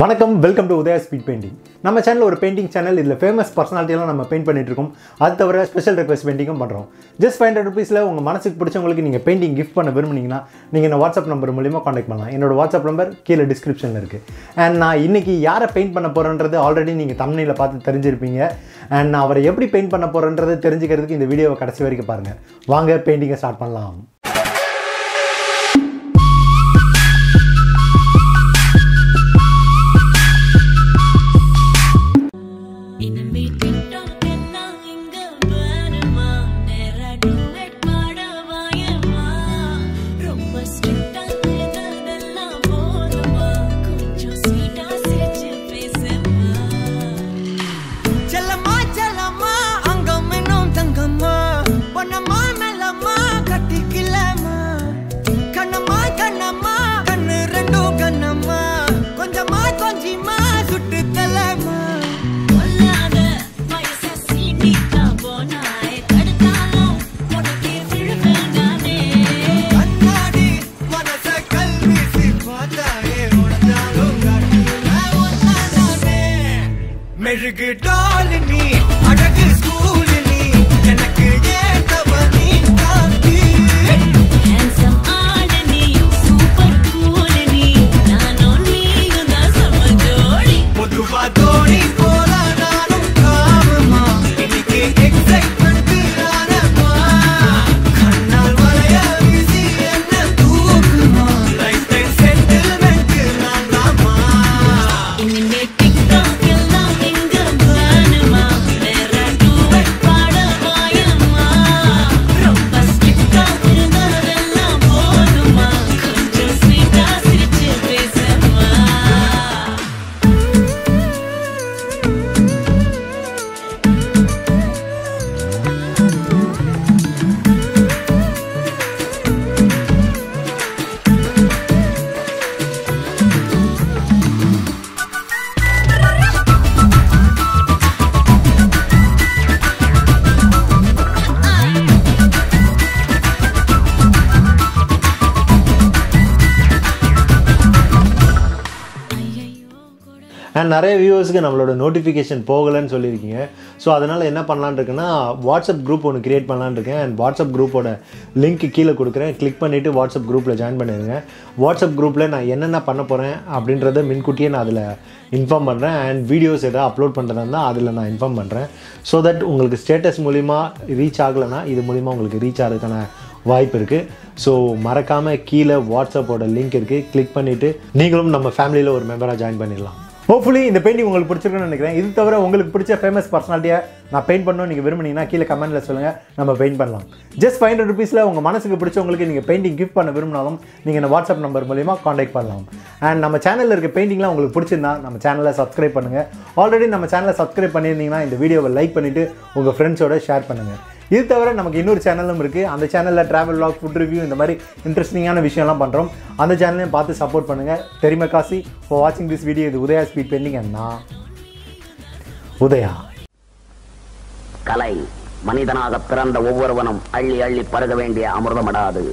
வணக்கம் welcome to Udaya speed painting நம்ம channel ஒரு பெயிண்டிங் சேனல் இதில் ஃபேமஸ் பர்சனாலிட்டியெல்லாம் நம்ம பெயிண்ட் பண்ணிட்டு இருக்கோம். அது தவிர ஸ்பெஷல் ரெக்வஸ்ட் பெயிண்டிங்கும் பண்ணுறோம் ஜஸ்ட் ஃபைவ் ஹண்ட்ரட் ருபீஸில் உங்கள் மனசுக்கு பிடிச்சவங்களுக்கு நீங்கள் பெயிண்டிங் கிஃப்ட் பண்ண விரும்புனீங்கன்னா நீங்கள் என்ன வாட்ஸ்அப் நம்பர் மூலியமாக காண்டாக்ட் பண்ணலாம். என்னோட வாட்ஸ்அப் நம்பர் கீழே டிஸ்கிரிப்ஷனில் இருக்குது அண்ட் நான் இன்னைக்கு யாரை பெயிண்ட் பண்ண போகிறேன்றது ஆல்ரெடி நீங்கள் தமிழில் பார்த்து தெரிஞ்சிருப்பீங்க. அண்ட் நான் அவரை எப்படி பெயிண்ட் பண்ண போகிறேன்றது தெரிஞ்சுக்கிறதுக்கு இந்த வீடியோவை கடைசி வரைக்கும் பாருங்கள் வாங்க பெயிண்டிங்கை ஸ்டார்ட் பண்ணலாம். இனிமே அழகு டாலினி அண்ட் நிறைய வியூவர்ஸுக்கு நம்மளோட நோட்டிஃபிகேஷன் போகலைன்னு சொல்லியிருக்கீங்க. ஸோ அதனால் என்ன பண்ணலான்னு இருக்குன்னா வாட்ஸ்அப் குரூப் ஒன்று கிரியேட் பண்ணலான்னு இருக்கேன். அண்ட் வாட்ஸ்அப் குரூப்போட லிங்க் கீழே கொடுக்குறேன். கிளிக் பண்ணிவிட்டு வாட்ஸ்அப் குரூப்பில் ஜாயின் பண்ணிடுங்க. வாட்ஸ்அப் குரூப்பில் நான் என்னென்ன பண்ண போகிறேன் அப்படின்றத முன்கூட்டியே நான் அதில் இன்ஃபார்ம் பண்ணுறேன் அண்ட் வீடியோஸ் எதாவது அப்லோட் பண்ணுறதா இருந்தால் அதில் நான் இன்ஃபார்ம் பண்ணுறேன் ஸோ தட் உங்களுக்கு ஸ்டேட்டஸ் மூலிமா ரீச் ஆகலைன்னா இது மூலிமா உங்களுக்கு ரீச் ஆகிறதுக்கான வாய்ப்பு இருக்குது ஸோ மறக்காமல் கீழே வாட்ஸ்அப்போட லிங்க் இருக்குது கிளிக் பண்ணிவிட்டு நீங்களும் நம்ம ஃபேமிலியில் ஒரு மெம்பராக ஜாயின் பண்ணிடலாம். ஹோப்ஃபுல்லி இந்த பெயிண்டிங் உங்களுக்கு பிடிச்சிருக்குன்னு நினைக்கிறேன். இது தவிர உங்களுக்கு பிடிச்ச ஃபேமஸ் பர்சனாலிட்டியை நான் பெயிண்ட் பண்ணணும் நீங்கள் விரும்புனீங்கன்னா கீழே கமெண்ட்டில் சொல்லுங்கள் நம்ம பெயிண்ட் பண்ணலாம். ஜஸ்ட் ஃபைவ் ஹண்ட்ரட் ருபீஸில் உங்கள் மனசுக்கு பிடிச்சவங்களுக்கு நீங்கள் பெயிண்டிங் கிஃப்ட் பண்ண விரும்பினாலும் நீங்கள் இந்த வாட்ஸ்அப் நம்பர் மூலிமா காண்டாக்ட் பண்ணலாம். அண்ட் நம்ம சேனலில் இருக்க பெயிண்டிங்லாம் உங்களுக்கு பிடிச்சிருந்தா நம்ம சேனலை சப்ஸ்கிரைப் பண்ணுங்கள் ஆல்ரெடி நம்ம சேனலை சப்ஸ்கிரைப் பண்ணியிருந்தீங்கன்னா இந்த வீடியோவை லைக் பண்ணிவிட்டு உங்கள் ஃப்ரெண்ட்ஸோட ஷேர் பண்ணுங்கள் இது தவிர நமக்கு இன்னொரு சேனலும் இருக்குது அந்த சேனலில் ட்ராவல் லாக் ஃபுட் ரிவ்யூ இந்த மாதிரி இன்ட்ரெஸ்டிங்கான விஷயம்லாம் பண்ணுறோம் அந்த சேனலையும் பார்த்து சப்போர்ட் பண்ணுங்கள் தெரியுமா காசி? இப்போ வாட்சிங் திஸ் வீடியோ இது உதயா ஸ்பீட் பெண்டிங் அண்ணா. உதயா. கலை மனிதனாக பிறந்த ஒவ்வொருவனும் அள்ளி அள்ளி பருக வேண்டிய அமிர்தமடாது.